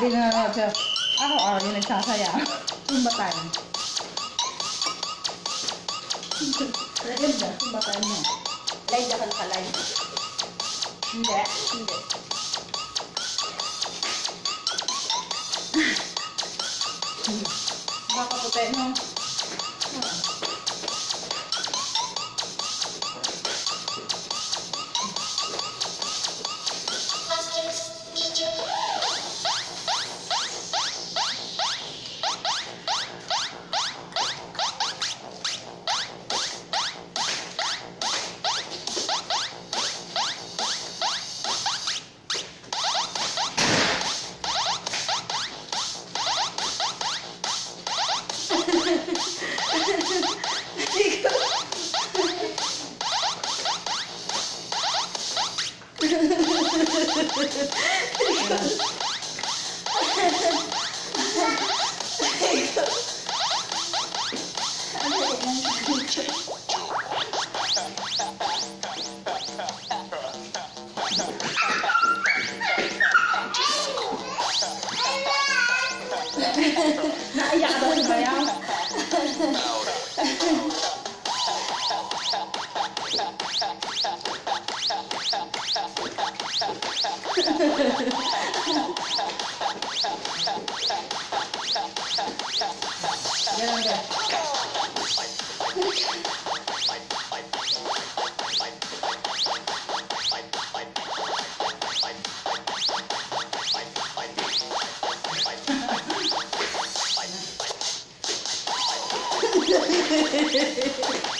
Sasabihin na siya, araw-araw yung nagsasaya. Tumba tayo. Maganda, tumba tayo mo. Live na kan palay. Hindi. Hindi. Baka puti, no? Naiyak ka. Remix by Hehehehe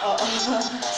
Oh.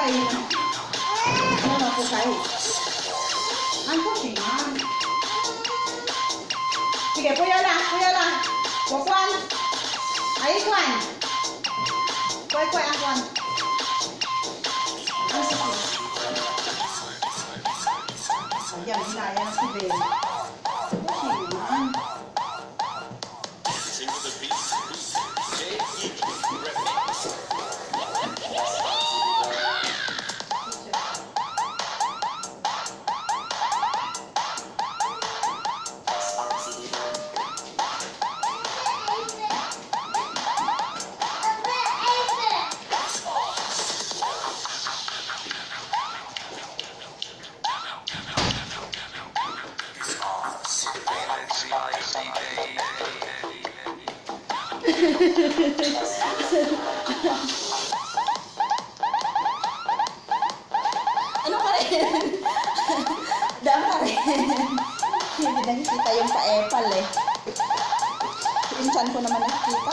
快一点。妈妈不甩我。俺不行啊。这个不要了，不要了，我关。还一。乖乖，俺关。俺是。你大爷去呗。Ano ka rin? Dama rin. Hindi nakikita yung pa-epal eh. pinsan ko naman nakikita.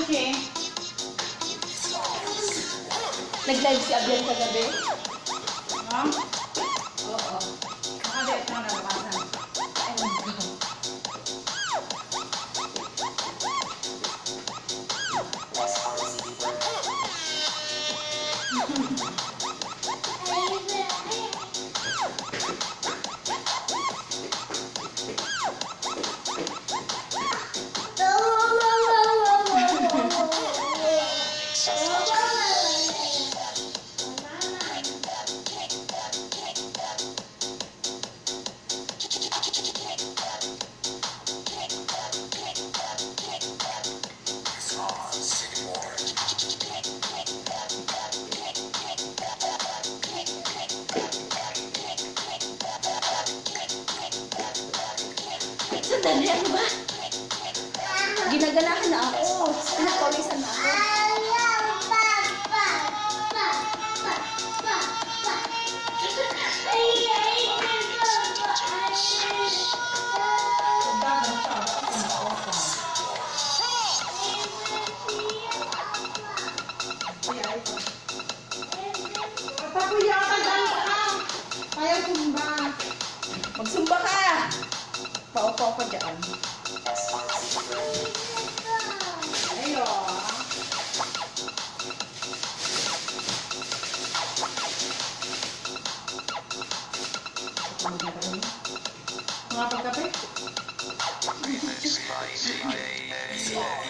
Pushi. Nag-live si Abiel kagabi. Ha? Oo. Sandali, ano ba? Ginaganahan na ako. Pinapawisan na ako. Papakuyakan ka ka. Kaya tumba. Magsumba ka! 宝宝不叫你。哎呦。什么咖啡？